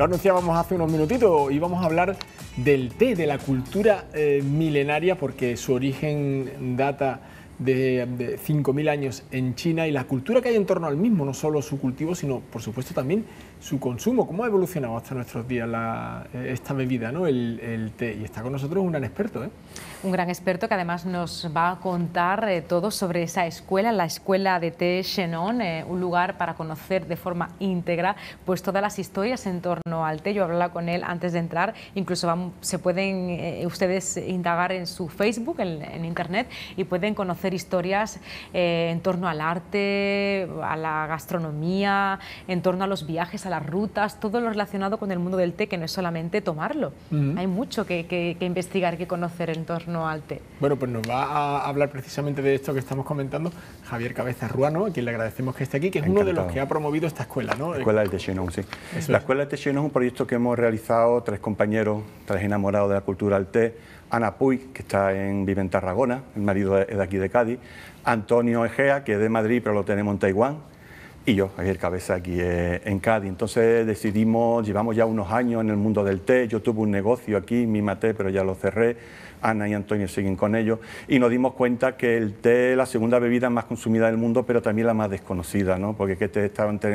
Lo anunciábamos hace unos minutitos y vamos a hablar del té, de la cultura eh, milenaria, porque su origen data de, de 5.000 años en China y la cultura que hay en torno al mismo, no solo su cultivo, sino por supuesto también su consumo. ¿Cómo ha evolucionado hasta nuestros días eh, esta bebida, ¿no? el, té? Y está con nosotros un gran experto. ¿eh? Un gran experto que además nos va a contar eh, todo sobre esa escuela, la escuela de té Shenon, eh, un lugar para conocer de forma íntegra pues todas las historias en torno al té. Yo hablaba con él antes de entrar, incluso se pueden eh, ustedes indagar en su Facebook, en, en internet, y pueden conocer historias en torno al arte, a la gastronomía, en torno a los viajes, a las rutas, todo lo relacionado con el mundo del té, que no es solamente tomarlo. Uh -huh. Hay mucho que, que, que investigar, que conocer en torno al té. Bueno, pues nos va a hablar precisamente de esto que estamos comentando Javier Cabeza Ruano, a quien le agradecemos que esté aquí, que es Encantado. uno de los que ha promovido esta escuela, ¿no? La Escuela del Té Shenon, sí. Eso la Escuela del Té Shenon es un proyecto que hemos realizado tres compañeros, tres enamorados de la cultura del té. Ana Puy, que está en, vive en Tarragona, el marido es de aquí de Cádiz. Antonio Egea, que es de Madrid, pero lo tenemos en Taiwán y yo, Javier Cabeza, aquí eh, en Cádiz. Entonces decidimos, llevamos ya unos años en el mundo del té, yo tuve un negocio aquí, mi maté, pero ya lo cerré, Ana y Antonio siguen con ello, y nos dimos cuenta que el té es la segunda bebida más consumida del mundo, pero también la más desconocida, ¿no? porque que té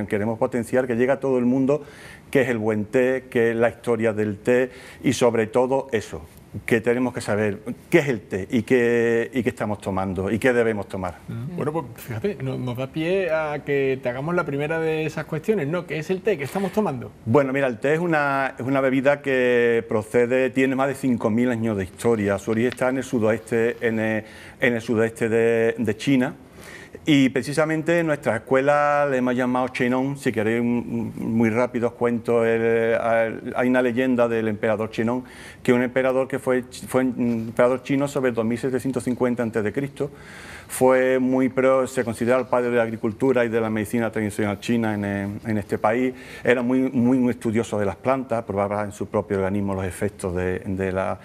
queremos potenciar que llegue a todo el mundo qué es el buen té, qué es la historia del té, y sobre todo eso, que tenemos que saber qué es el té y qué, y qué estamos tomando y qué debemos tomar. Bueno, pues fíjate, nos, nos, da pie a que te hagamos la primera de esas cuestiones, ¿no? ¿Qué es el té? ¿Qué estamos tomando? Bueno, mira, el té es una, es una bebida que procede, tiene más de 5.000 años de historia. Su origen está en el sudoeste, en el, en el de, de China y precisamente nuestra escuela le hemos llamado Chenón, si queréis muy rápido os cuento, hay una leyenda del emperador Chenón, que un emperador que fue, fue un emperador chino sobre 2750 a.C., fue muy pro, se considera el padre de la agricultura y de la medicina tradicional china en, en este país, era muy, muy, muy, estudioso de las plantas, probaba en su propio organismo los efectos de, de la...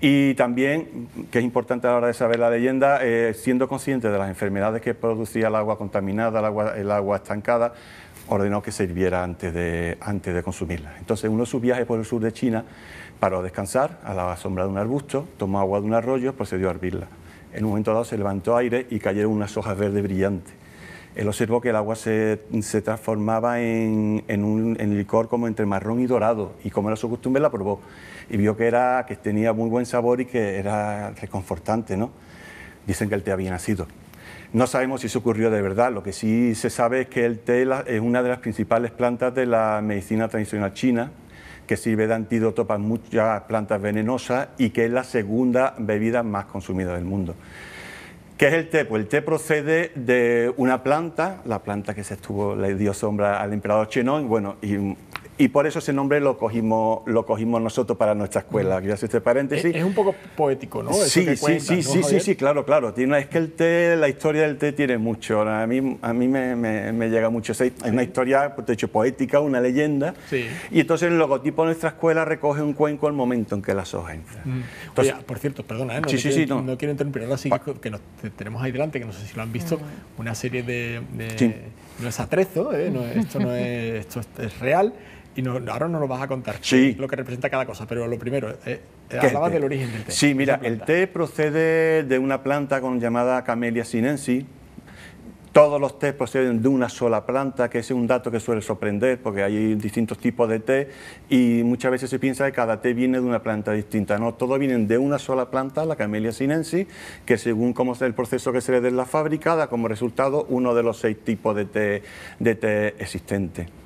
Y también, que es importante a la hora de saber la leyenda, eh, siendo consciente de las enfermedades que producía el agua contaminada, el agua, el agua estancada, ordenó que se hirviera antes de, antes de consumirla. Entonces, uno de sus viajes por el sur de China paró a descansar a la sombra de un arbusto, tomó agua de un arroyo, procedió a hervirla. En un momento dado se levantó aire y cayeron unas hojas verdes brillantes. Él observó que el agua se, se transformaba en, en, un en licor como entre marrón y dorado y como era su costumbre la probó y vio que, era, que tenía muy buen sabor y que era reconfortante. ¿no? Dicen que el té había nacido. No sabemos si eso ocurrió de verdad, lo que sí se sabe es que el té es una de las principales plantas de la medicina tradicional china, que sirve de antídoto para muchas plantas venenosas y que es la segunda bebida más consumida del mundo. ¿Qué es el té? Pues el té procede de una planta, la planta que se estuvo, le dio sombra al emperador Chenón, bueno, y y por eso ese nombre lo cogimos, lo cogimos nosotros para nuestra escuela. Quiero hacer este paréntesis. Es, es, un poco poético, ¿no? Eso sí, que sí, cuentas, sí, ¿no, sí, sí, sí, claro, claro. Tiene, es que el té, la historia del té tiene mucho. A mí, a mí me, me, me llega mucho. Es una historia, pues, de hecho, poética, una leyenda. Sí. Y entonces el logotipo de nuestra escuela recoge un cuenco al momento en que las hojas entran. Mm. Entonces, Oye, por cierto, perdona, ¿eh? no, sí, sí, quiero, sí, no. no quiero interrumpir. Ahora sí que, que nos, tenemos ahí delante, que no sé si lo han visto, una serie de... de Sí. No es atrezo, ¿eh? no, esto no es, esto es real y no, ahora nos lo vas a contar sí. lo que representa cada cosa, pero lo primero, eh, ¿Qué hablabas del origen del té. Sí, mira, el té procede de una planta con, llamada Camellia sinensis. Todos los tés proceden de una sola planta, que es un dato que suele sorprender porque hay distintos tipos de té y muchas veces se piensa que cada té viene de una planta distinta. No, todos vienen de una sola planta, la Camellia sinensis, que según cómo sea el proceso que se le dé en la fábrica, da como resultado uno de los seis tipos de té, de té existentes.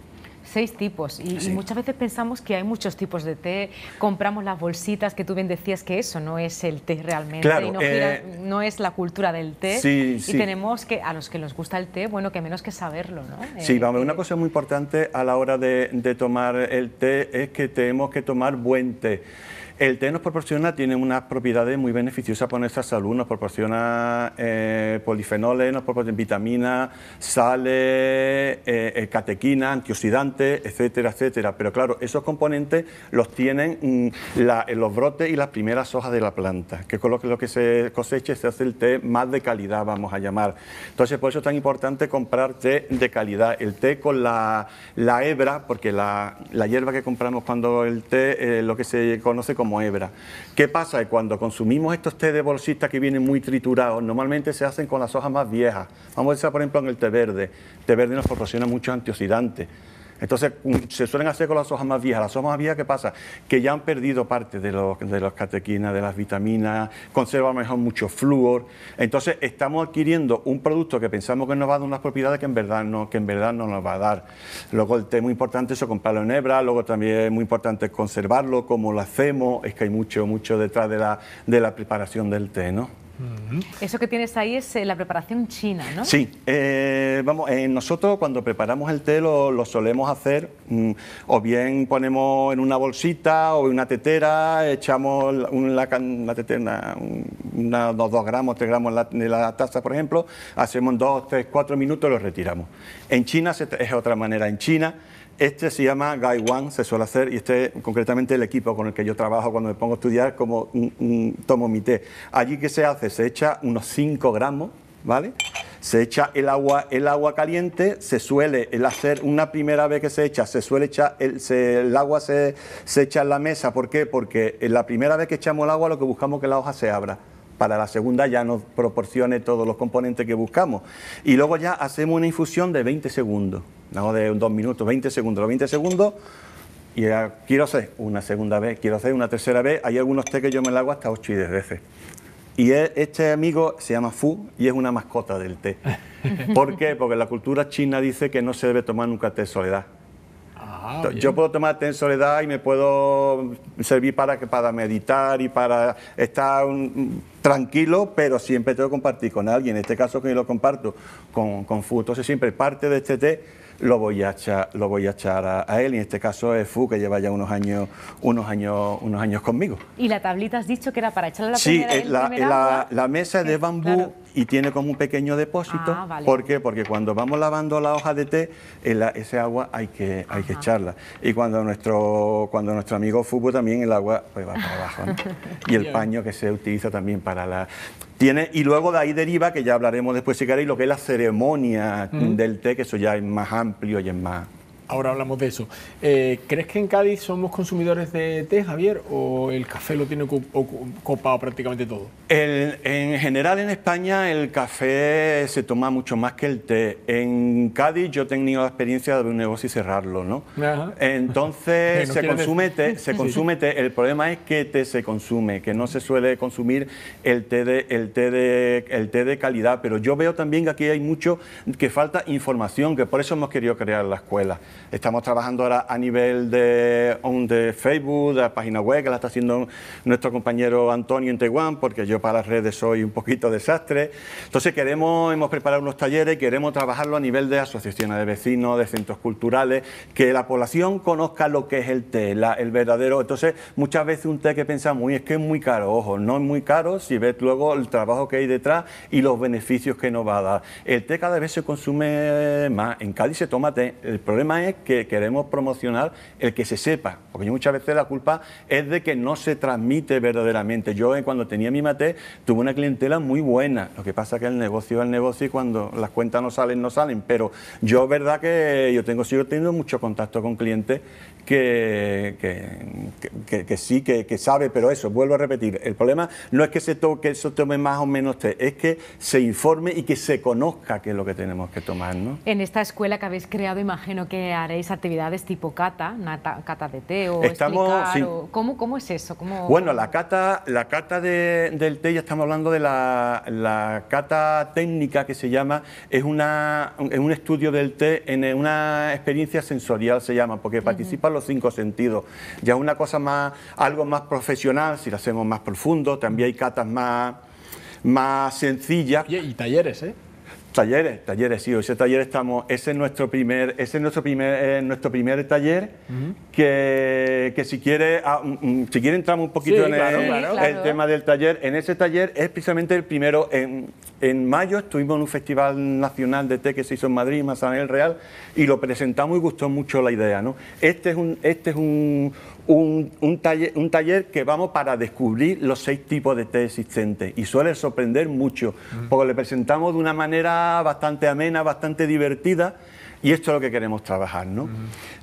Seis tipos. Y, sí. y, muchas veces pensamos que hay muchos tipos de té. Compramos las bolsitas que tú bien decías que eso no es el té realmente. Claro, y no, eh, gira, no, es la cultura del té. Sí, y sí. tenemos que, a los que nos gusta el té, bueno, que menos que saberlo, ¿no? Sí, eh, vamos, una cosa muy importante a la hora de, de tomar el té es que tenemos que tomar buen té. El té nos proporciona, tiene unas propiedades muy beneficiosas para nuestra salud, nos proporciona eh, polifenoles, nos proporciona vitaminas, sales, eh, eh, catequina, antioxidantes, etcétera, etcétera. Pero claro, esos componentes los tienen mm, los brotes y las primeras hojas de la planta, que con lo que, lo que se cosecha se hace el té más de calidad, vamos a llamar. Entonces, por eso es tan importante comprar té de calidad. El té con la, hebra, porque la, hierba que compramos cuando el té, lo que se conoce como hebra. ¿Qué pasa? Cuando consumimos estos té de bolsita que vienen muy triturados, normalmente se hacen con las hojas más viejas. Vamos a decir, por ejemplo, en el té verde. El té verde nos proporciona muchos antioxidantes. Entonces, se suelen hacer con las hojas más viejas. Las hojas más viejas, ¿qué pasa? Que ya han perdido parte de los, los catequinas, de las vitaminas, conservan mejor mucho flúor. Entonces, estamos adquiriendo un producto que pensamos que nos va a dar unas propiedades que en verdad no, que en verdad no nos va a dar. Luego, el té muy importante es comprarlo en hebra, luego también es muy importante conservarlo, como lo hacemos, es que hay mucho, mucho detrás de la, de la preparación del té, ¿no? Eso que tienes ahí es eh, la preparación china, ¿no? Sí, eh, vamos, eh, nosotros cuando preparamos el té lo, solemos hacer, mm, o bien ponemos en una bolsita o en una tetera, echamos una, una tetera, unos dos gramos, tres gramos de la taza, por ejemplo, hacemos dos, tres, cuatro minutos y lo retiramos. En China es otra manera, en China este se llama Guy One, se suele hacer, y este concretamente el equipo con el que yo trabajo cuando me pongo a estudiar, como tomo mi té. Allí que se hace, se echa unos 5 gramos, ¿vale? Se echa el agua, el agua caliente, se suele, el hacer una primera vez que se echa, se suele echar, el, agua se, se, echa en la mesa, ¿por qué? Porque la primera vez que echamos el agua lo que buscamos es que la hoja se abra para la segunda ya nos proporcione todos los componentes que buscamos. Y luego ya hacemos una infusión de 20 segundos no de dos minutos, 20 segundos, los 20 segundos, y quiero hacer una segunda vez, quiero hacer una tercera vez, hay algunos té que yo me lo hago hasta 8 y 10 veces. Y este amigo se llama Fu y es una mascota del té. ¿Por qué? Porque la cultura china dice que no se debe tomar nunca té soledad. Ah, yo puedo tomar té en soledad y me puedo servir para, para meditar y para estar tranquilo, pero siempre tengo que compartir con alguien. En este caso que yo lo comparto con, con Fu. Entonces siempre parte de este té lo voy a echar, lo voy a, echar a, él. Y en este caso es Fu, que lleva ya unos años, unos años, unos años conmigo. ¿Y la tablita has dicho que era para echarle la sí, primera, Sí, la, la, mesa es de bambú y tiene como un pequeño depósito. Ah, ¿Por qué? Porque cuando vamos lavando la hoja de té, ese agua hay que, hay que echarla. Y cuando nuestro, cuando nuestro amigo Fu también el agua pues va para abajo. y el paño que se utiliza también para la... Tiene, y luego de ahí deriva, que ya hablaremos después si queréis, lo que es la ceremonia del té, que eso ya es más amplio y es más, Ahora hablamos de eso. Eh, ¿Crees que en Cádiz somos consumidores de té, Javier, o el café lo tiene copado prácticamente todo? en general en España el café se toma mucho más que el té. En Cádiz yo he tenido la experiencia de abrir un negocio y cerrarlo, ¿no? Entonces se consume té, se consume té. El problema es que té se consume, que no se suele consumir el té de, el té de, el té de calidad. Pero yo veo también que aquí hay mucho que falta información, que por eso hemos querido crear la escuela. Estamos trabajando ahora a nivel de, de Facebook, de la página web, que la está haciendo nuestro compañero Antonio en Taiwán, porque yo para las redes soy un poquito desastre. Entonces queremos, hemos preparado unos talleres y queremos trabajarlo a nivel de asociaciones de vecinos, de centros culturales, que la población conozca lo que es el té, el verdadero. Entonces, muchas veces un té que pensamos, es que es muy caro, ojo, no es muy caro si ves luego el trabajo que hay detrás y los beneficios que nos va a dar. El té cada vez se consume más, en Cádiz se toma té. El problema es que queremos promocionar el que se sepa, porque muchas veces la culpa es de que no se transmite verdaderamente. Yo eh, cuando tenía mi mate tuve una clientela muy buena, lo que pasa que el negocio es el negocio y cuando las cuentas no salen, no salen, pero yo verdad que yo tengo, sigo teniendo mucho contacto con clientes que, que, sí, que, sabe, pero eso, vuelvo a repetir, el problema no es que se que eso tome más o menos té, es que se informe y que se conozca qué es lo que tenemos que tomar. ¿no? En esta escuela que habéis creado, imagino que haréis actividades tipo cata, cata de té o estamos, ¿cómo, ¿cómo, es eso? Bueno, la cata, la cata del té, ya estamos hablando de la, la, cata técnica que se llama, es, una, es un estudio del té en una experiencia sensorial se llama, porque participan los cinco sentidos. Ya una cosa más, algo más profesional, si lo hacemos más profundo, también hay catas más, más sencillas. y talleres, ¿eh? Talleres, talleres, sí. Ese taller estamos, ese es nuestro primer, ese es nuestro primer, eh, nuestro primer taller que, que, si quiere, ah, mm, mm, si quiere entramos un poquito en el, tema del taller. En ese taller es precisamente el primero. En, en mayo estuvimos en un festival nacional de té que se hizo en Madrid, el Real, y lo presentamos y gustó mucho la idea, ¿no? Este es un, este es un, un, taller, un taller que vamos para descubrir los seis tipos de té existentes y suele sorprender mucho, porque le presentamos de una manera bastante amena, bastante divertida. Y esto es lo que queremos trabajar, ¿no?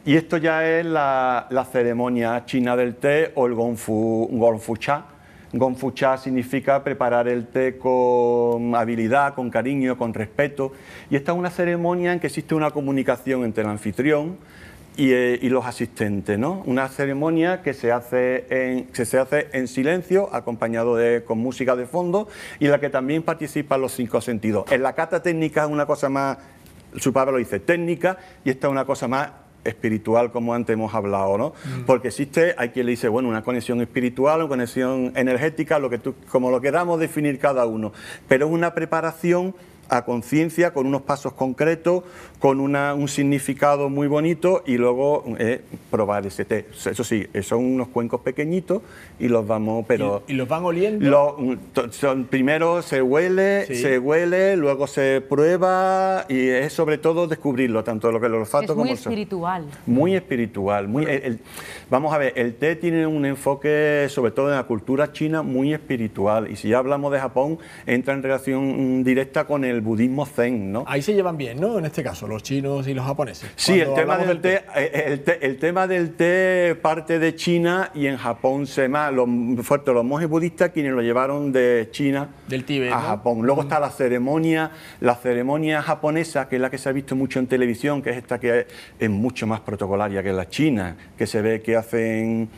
Y esto ya es la, ceremonia china del té o el Gongfu, Gongfu Cha. Gongfu Cha significa preparar el té con habilidad, con cariño, con respeto. Y esta es una ceremonia en que existe una comunicación entre el anfitrión, eh, y, los asistentes, ¿no? Una ceremonia que se hace en, se hace en silencio, acompañado de, con música de fondo, y en la que también participan los cinco sentidos. En la cata técnica es una cosa más, su padre lo dice, técnica, y esta es una cosa más espiritual, como antes hemos hablado, ¿no? Mm. Porque existe, hay quien le dice, bueno, una conexión espiritual, una conexión energética, lo que tú, como lo queramos definir cada uno, pero es una preparación a conciencia, con unos pasos concretos, con un significado muy bonito y luego eh, probar ese té. Eso sí, son unos cuencos pequeñitos y los vamos, pero... ¿Y, los van oliendo? son, primero se huele, se huele, luego se prueba y es sobre todo descubrirlo, tanto lo que el olfato como muy espiritual. Muy espiritual. Muy, vamos a ver, el té tiene un enfoque, sobre todo en la cultura china, muy espiritual. Y si ya hablamos de Japón, entra en relación directa con el budismo zen, ¿no? Ahí se llevan bien, ¿no? En este caso, los chinos y los japoneses. Sí, el tema del, té, eh, el, tema del té parte de China y en Japón se llama, los, fuerte, los monjes budistas quienes lo llevaron de China del Tíbet, a Japón. Luego está la ceremonia, la ceremonia japonesa, que es la que se ha visto mucho en televisión, que es esta que es mucho más protocolaria que la china, que se ve que hacen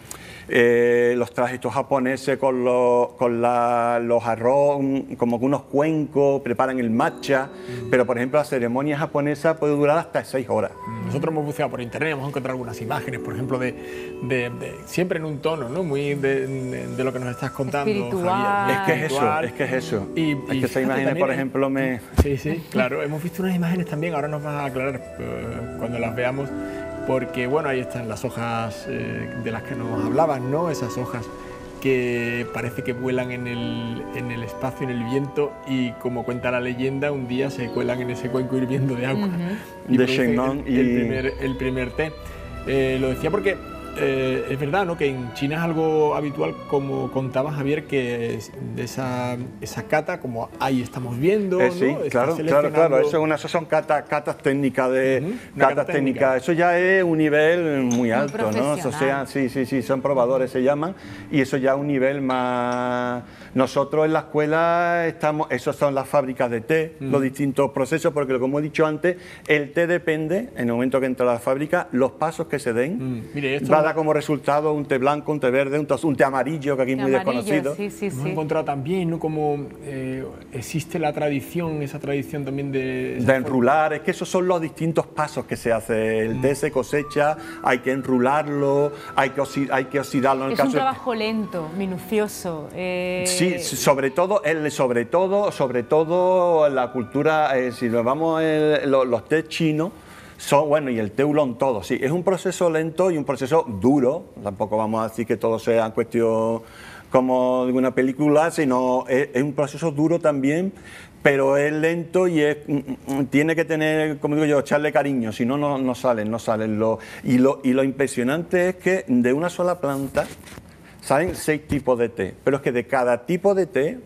eh, los trajes japoneses con, los, con los arroz, como que unos cuencos, preparan el matcha, mm. pero por ejemplo la ceremonia japonesa puede durar hasta seis horas. Nosotros hemos buceado por internet, hemos encontrado algunas imágenes, por ejemplo, de, siempre en un tono, ¿no? Muy de, lo que nos estás contando, Espiritual. Es que es eso, es que es eso. Y, es que esas imágenes, por ejemplo, me... Sí, sí, claro. hemos visto unas imágenes también, ahora nos vas a aclarar eh, cuando las veamos, porque bueno, ahí están las hojas eh, de las que nos hablaban, ¿no? Esas hojas que parece que vuelan en el, en el, espacio, en el viento, y como cuenta la leyenda, un día se cuelan en ese cuenco hirviendo de agua. y de Shennon y... el, primer, el primer té. Eh, lo decía porque eh, es verdad ¿no? que en China es algo habitual, como contaba Javier, que de esa, esa cata, como ahí estamos viendo. Eh, sí, claro, claro, claro, eso, una, eso son catas, catas técnicas de catas técnicas. Eso ya es un nivel muy alto, ¿no? O sea, sí, sí, sí, son probadores se llaman, y eso ya es un nivel más. Nosotros en la escuela estamos, esos son las fábricas de té, los distintos procesos, porque como he dicho antes, el té depende, en el momento que entra a la fábrica, los pasos que se den. Mire, esto como resultado un té blanco, un té verde, un, té amarillo, que aquí es muy desconocido. Sí, sí, Hemos encontrado también ¿no? como eh, existe la tradición, esa tradición también de... De enrular, es que esos son los distintos pasos que se hace. El té se cosecha, hay que enrularlo, hay que, hay que oxidarlo. En es un trabajo lento, minucioso. Eh, sí, sobre todo, el, sobre todo, sobre todo la cultura, eh, si nos vamos a los, los té chinos, bueno, y el teulón todo, sí, es un proceso lento y un proceso duro, tampoco vamos a decir que todo sea cuestión como de una película, sino es, un proceso duro también, pero es lento y es, mm, mm, tiene que tener, como digo yo, echarle cariño, si no, no, salen, no salen. Lo, y, lo, y lo impresionante es que de una sola planta salen seis tipos de té, pero es que de cada tipo de té,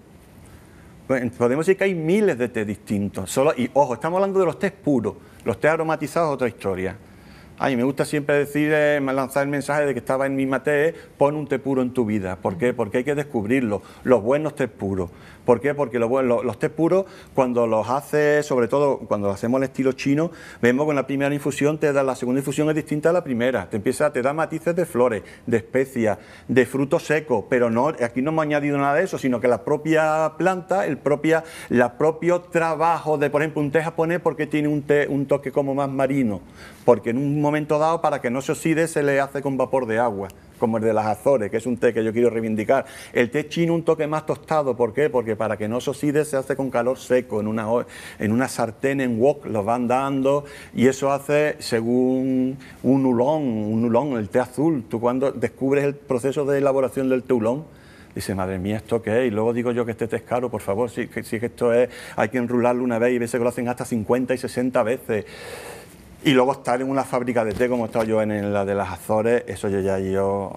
pues, podemos decir que hay miles de té distintos. Solo, y ojo, estamos hablando de los tés puros los té aromatizados es otra historia. Ay, me gusta siempre decir, eh, lanzar el mensaje de que estaba en mi té, pon un té puro en tu vida. ¿Por qué? Porque hay que descubrirlo, los buenos té puros. ¿Por qué? Porque los, los, los té puros, cuando los hace, sobre todo cuando hacemos el estilo chino, vemos que en la primera infusión te da, la segunda infusión es distinta a la primera. Te empieza, te da matices de flores, de especias, de frutos secos, pero no, aquí no hemos añadido nada de eso, sino que la propia planta, el propia, la propio trabajo de, por ejemplo, un té japonés, porque tiene un, té, un toque como más marino? Porque en un momento dado, para que no se oxide, se le hace con vapor de agua como el de las Azores, que es un té que yo quiero reivindicar. El té chino un toque más tostado, ¿por qué? Porque para que no se se hace con calor seco, en una, en una sartén, en wok, lo van dando y eso hace según un ulón, un ulón, el té azul. Tú cuando descubres el proceso de elaboración del té ulón, Dice, madre mía, ¿esto qué es? Y luego digo yo que este té es caro, por favor, si, si esto es, hay que enrularlo una vez y veces que lo hacen hasta 50 y 60 veces. Y luego estar en una fábrica de té como he estado yo en la de las Azores, eso yo ya yo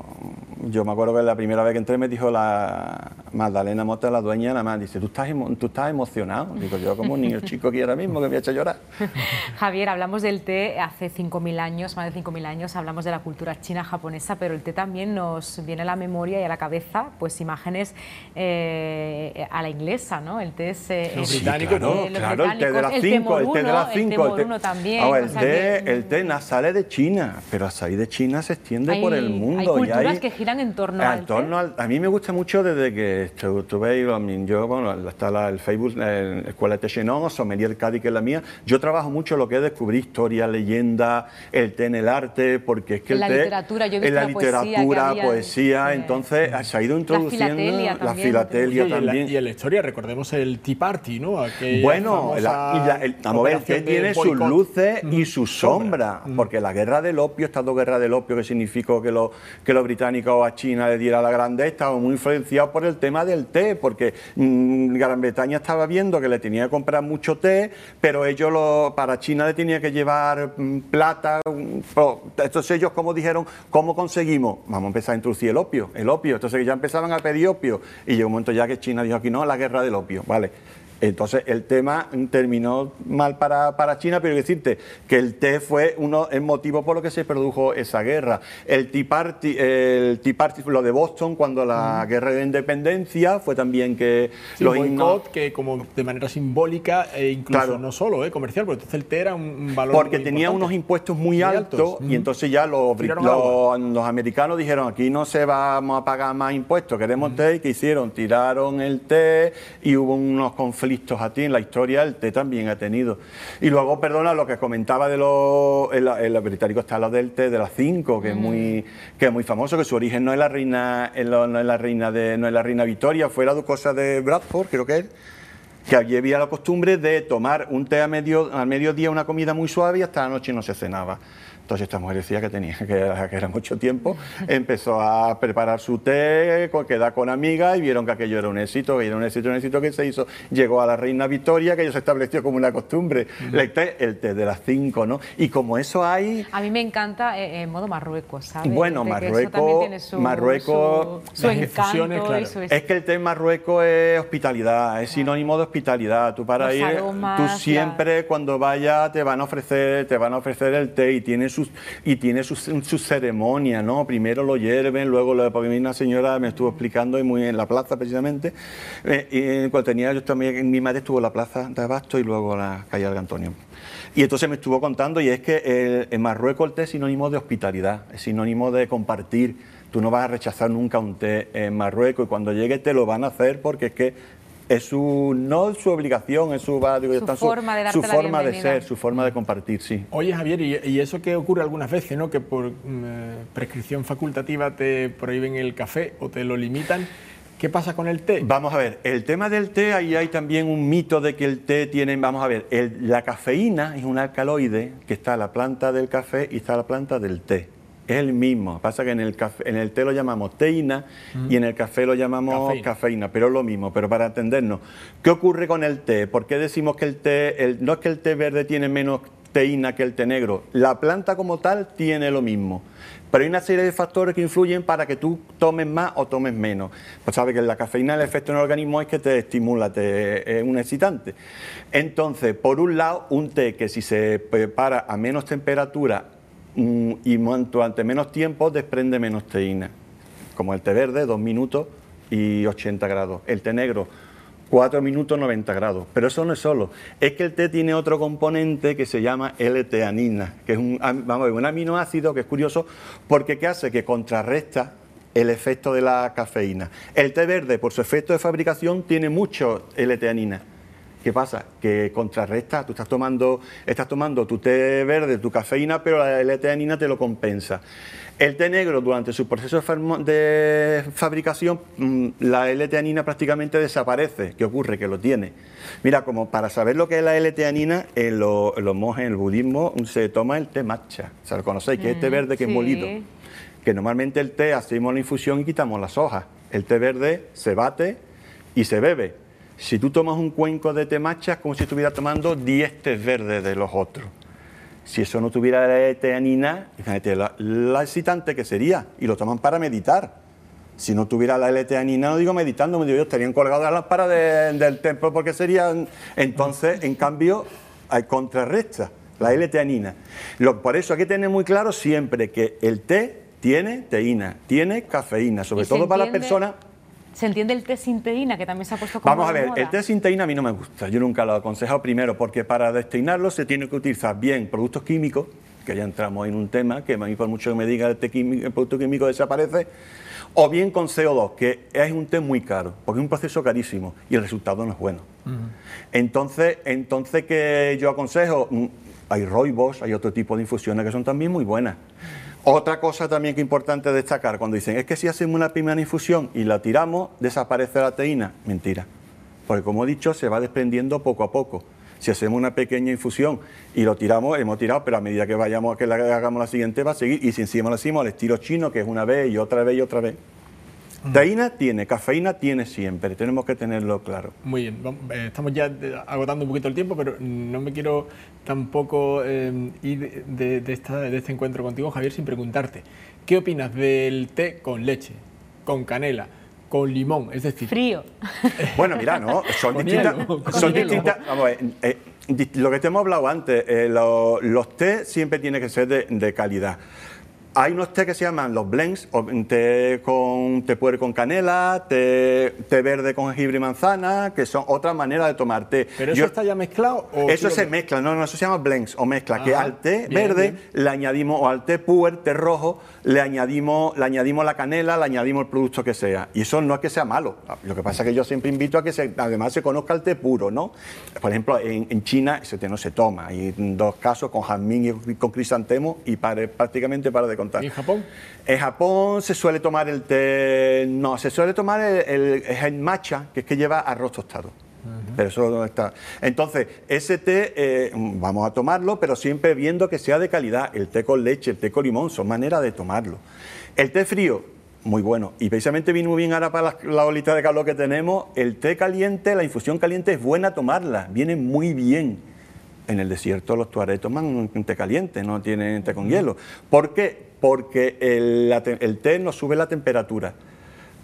yo me acuerdo que la primera vez que entré me dijo la Magdalena Mota, la dueña, nada más, dice, ¿tú estás, tú estás emocionado? Digo, yo como un niño chico aquí ahora mismo que me ha hecho llorar. Javier, hablamos del té hace 5.000 años, más de 5.000 años, hablamos de la cultura china-japonesa, pero el té también nos viene a la memoria y a la cabeza, pues imágenes eh, a la inglesa, ¿no? El té es... Eh, británico, ¿no? claro, el té de las 5, el té de las 5. El té también. el, té, el té sale de China, pero a salir de China se extiende por el mundo. Hay culturas que giran en torno al torno A mí me gusta mucho desde que estuve yo, bueno, está el Facebook, la Escuela de Chenon, Sommelier Cádiz, que es la mía. Yo trabajo mucho lo que es descubrir historia, leyenda, el té en el arte, porque es que el la té... Literatura, yo he en la, la literatura, poesía, entonces se ha ido introduciendo... La filatelia también. Y, en la, historia, recordemos el Tea Party, ¿no? bueno, la, el, el té tiene sus luces y sus sombras, porque la guerra del opio, esta dos guerras del opio, que significó que, lo, que los británicos a China le diera la grandeza, estaba muy influenciado por el tema del té, porque mm, Gran Bretaña estaba viendo que le tenía que comprar mucho té, pero ellos lo, para China le tenía que llevar mm, plata. Mm, entonces ellos, como dijeron, ¿cómo conseguimos? Vamos a empezar a introducir el opio, el opio. Entonces ya empezaban a pedir opio y llegó un momento ya que China dijo aquí no, la guerra del opio, ¿vale? Entonces el tema terminó mal para, para China, pero decirte que el té fue uno el motivo por lo que se produjo esa guerra. El Tea Party, el tea party lo de Boston cuando la guerra de independencia fue también que los boicot, que como de manera simbólica e incluso no solo eh, comercial, porque entonces el té era un, valor porque tenía unos impuestos muy, altos, y entonces ya los, los, americanos dijeron aquí no se vamos a pagar más impuestos, queremos té y que hicieron tiraron el té y hubo unos conflictos listos a ti en la historia, el té también ha tenido. Y luego, perdona, lo que comentaba de los. El, británico está lo del té de las cinco, que, es muy, que es muy famoso, que su origen no es la reina, no es la reina, de, no es la reina Victoria, fue la ducosa de Bradford, creo que es que allí había la costumbre de tomar un té a medio, al mediodía, una comida muy suave y hasta la noche no se cenaba. Entonces esta mujer decía que tenía que era, mucho tiempo, empezó a preparar su té, queda con amigas y vieron que aquello era un éxito, que era un éxito, un éxito que se hizo, llegó a la reina Victoria, que ello se estableció como una costumbre, el, té, el té de las cinco, ¿no? Y como eso hay... A mí me encanta eh, en modo Marruecos, ¿sabes? Bueno, Marruecos, Marruecos, su, encanto Es que el té en Marruecos es hospitalidad, es sinónimo de hospitalidad. Tú para ir, tú siempre cuando vayas te van a ofrecer, te van a ofrecer el té y tienes y tiene su, ceremonia, ¿no? Primero lo hierven, luego lo, porque una señora me estuvo explicando y muy en la plaza precisamente, eh, y cuando tenía yo también, mi madre estuvo en la plaza de Abasto y luego la calle de Antonio. Y entonces me estuvo contando y es que eh, en Marruecos el té es sinónimo de hospitalidad, es sinónimo de compartir. Tú no vas a rechazar nunca un té en Marruecos y cuando llegue te lo van a hacer porque es que es su, no su obligación, es su, su forma, de, su forma de ser, su forma de compartir, sí. Oye Javier, y, eso que ocurre algunas veces, ¿no? que por mm, prescripción facultativa te prohíben el café o te lo limitan, ¿qué pasa con el té? Vamos a ver, el tema del té, ahí hay también un mito de que el té tiene, vamos a ver, la cafeína es un alcaloide que está en la planta del café y está en la planta del té es el mismo. Pasa que en el, café, en el té lo llamamos teína y en el café lo llamamos cafeína. pero es lo mismo. Pero para entendernos, ¿qué ocurre con el té? ¿Por qué decimos que el té, no es que el té verde tiene menos teína que el té negro? La planta como tal tiene lo mismo. Pero hay una serie de factores que influyen para que tú tomes más o tomes menos. Pues sabes que la cafeína, el efecto en el organismo es que te estimula, te, es un excitante. Entonces, por un lado, un té que si se prepara a menos temperatura y durante menos tiempo desprende menos teína, como el té verde, 2 minutos y 80 grados. El té negro, 4 minutos 90 grados. Pero eso no es solo, es que el té tiene otro componente que se llama L-teanina, que es un, vamos, un aminoácido que es curioso porque ¿qué hace? Que contrarresta el efecto de la cafeína. El té verde, por su efecto de fabricación, tiene mucho L-teanina ¿Qué pasa? Que contrarresta, tú estás tomando, estás tomando tu té verde, tu cafeína, pero la L-teanina te lo compensa. El té negro, durante su proceso de fabricación, mm, la L-teanina prácticamente desaparece. ¿Qué ocurre? Que lo tiene. Mira, como para saber lo que es la L-teanina, en los, monjes, en el budismo, se toma el té matcha. O sea, lo conocéis, que es té mm, verde que es molido. Que normalmente el té hacemos la infusión y quitamos las hojas. El té verde se bate y se bebe. Si tú tomas un cuenco de té matcha, es como si estuvieras tomando 10 tés verdes de los otros. Si eso no tuviera la teanina, fíjate la, excitante que sería, y lo toman para meditar. Si no tuviera la L-teanina, no digo meditando, me digo yo, estarían colgados las lámparas del templo porque serían. Entonces, en cambio, hay contrarresta la L-teanina. Por eso hay que tener muy claro siempre que el té tiene teína, tiene cafeína, sobre todo para las personas ¿Se entiende el té sin teína, que también se ha puesto como Vamos a ver, el té sin teína a mí no me gusta, yo nunca lo he aconsejado primero, porque para destinarlo se tiene que utilizar bien productos químicos, que ya entramos en un tema, que a mí por mucho que me diga el, té químico, el producto químico desaparece, o bien con CO2, que es un té muy caro, porque es un proceso carísimo y el resultado no es bueno. Entonces, entonces que yo aconsejo, mm, hay roibos, hay otro tipo de infusiones que son también muy buenas. Otra cosa también que es importante destacar, cuando dicen, es que si hacemos una primera infusión y la tiramos, desaparece la teína. Mentira. Porque como he dicho, se va desprendiendo poco a poco. Si hacemos una pequeña infusión y lo tiramos, hemos tirado, pero a medida que vayamos a que la hagamos la siguiente va a seguir. Y si encima lo hacemos al estilo chino, que es una vez y otra vez y otra vez, Teína tiene, cafeína tiene siempre, tenemos que tenerlo claro. Muy bien, eh, estamos ya eh, agotando un poquito el tiempo, pero no me quiero tampoco eh, ir de, este encuentro contigo, Javier, sin preguntarte, ¿qué opinas del té con leche, con canela? con limón, es decir... Frío. Bueno, mira, ¿no? Son distintas... son distintas vamos a ver, lo que te hemos hablado antes, los té siempre tienen que ser de calidad. Hay unos té que se llaman los blends, té, con, té puer con canela, té, verde con jengibre y manzana, que son otra manera de tomar té. ¿Pero eso está ya mezclado? eso se mezcla, no, no, eso se llama blends o mezcla, que al té verde le añadimos, o al té puer, té rojo, le añadimos, le añadimos la canela, le añadimos el producto que sea. Y eso no es que sea malo. Lo que pasa es que yo siempre invito a que se, además se conozca el té puro, ¿no? Por ejemplo, en, China ese té no se toma. Hay dos casos con jazmín y con crisantemo y prácticamente para de ¿Y en Japón? En Japón se suele tomar el té, no, se suele tomar el, el, matcha, que es que lleva arroz tostado. Pero eso no está. Entonces, ese té eh, vamos a tomarlo, pero siempre viendo que sea de calidad. El té con leche, el té con limón, son maneras de tomarlo. El té frío, muy bueno. Y precisamente vino muy bien ahora para la, la olita de calor que tenemos. El té caliente, la infusión caliente es buena tomarla, viene muy bien en el desierto los tuaregs toman un té caliente, no tienen té con hielo. ¿Por qué? Porque el, té nos sube la temperatura.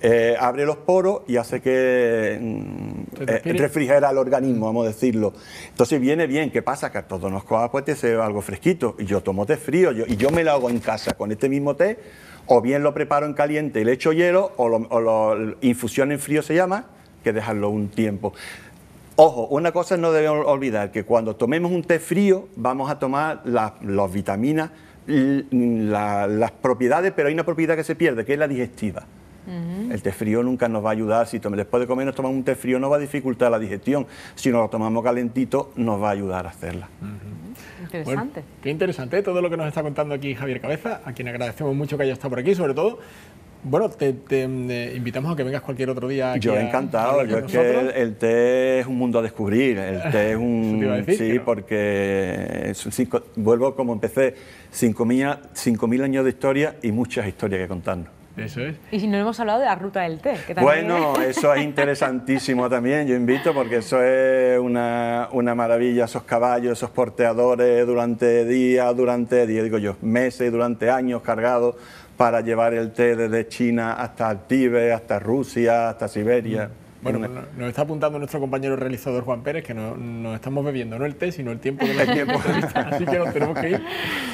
Eh, abre los poros y hace que mm, eh, refrigera el organismo, vamos a decirlo. Entonces viene bien, ¿qué pasa? Que a todos nos coja pues te algo fresquito. Y yo tomo té frío, y yo me lo hago en casa con este mismo té, o bien lo preparo en caliente y le echo hielo, o, lo, infusión en frío se llama, que dejarlo un tiempo. Ojo, una cosa no debemos olvidar, que cuando tomemos un té frío vamos a tomar las vitaminas, las propiedades, pero hay una propiedad que se pierde, que es la digestiva. El té frío nunca nos va a ayudar. Si después de comer nos tomamos un té frío no va a dificultar la digestión. Si nos lo tomamos calentito nos va a ayudar a hacerla. Interesante. qué interesante ¿eh? todo lo que nos está contando aquí Javier Cabeza, a quien agradecemos mucho que haya estado por aquí, sobre todo bueno, te, eh, invitamos a que vengas cualquier otro día. Yo he encantado. Yo es que el, té es un mundo a descubrir. El té es un. sí, porque vuelvo como empecé: 5.000 años de historia y muchas historias que contarnos. Eso es. Y si no hemos hablado de la ruta del té. Que bueno, eso es interesantísimo también. Yo invito porque eso es una, una, maravilla, esos caballos, esos porteadores durante días, durante días, digo yo, meses, durante años cargados para llevar el té desde China hasta el Tíbet, hasta Rusia, hasta Siberia. Mm. Bueno, nos está apuntando nuestro compañero realizador Juan Pérez que nos estamos bebiendo no el té, sino el tiempo de la tiempo. así que nos tenemos que ir.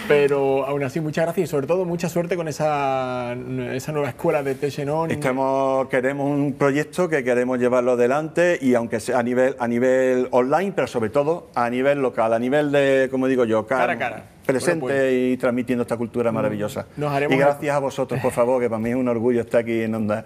Pero aún así, muchas gracias y sobre todo mucha suerte con esa, esa nueva escuela de té Xenón. Estamos, queremos un proyecto que queremos llevarlo adelante y aunque sea a nivel, a nivel online, pero sobre todo a nivel local, a nivel de, como digo yo, cara a cara presente pues, y transmitiendo esta cultura maravillosa. Nos haremos y gracias a vosotros, por favor, que para mí es un orgullo estar aquí en Onda,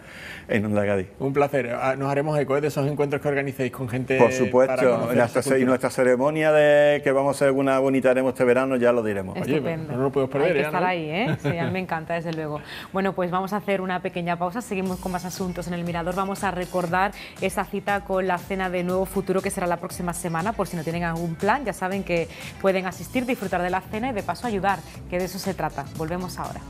en Onda Cádiz. Un placer. Ah, Nos haremos eco de esos encuentros que organicéis con gente. Por supuesto, nuestra, y nuestra ceremonia de que vamos a hacer alguna bonita haremos este verano, ya lo diremos. Oye, Estupendo. no nos podemos perder, Hay que ¿eh, estar ahí, ¿eh? Sí, a mí me encanta, desde luego. Bueno, pues vamos a hacer una pequeña pausa, seguimos con más asuntos en el Mirador. Vamos a recordar esa cita con la cena de Nuevo Futuro que será la próxima semana, por si no tienen algún plan, ya saben que pueden asistir, disfrutar de la cena de paso ayudar, que de eso se trata. Volvemos ahora.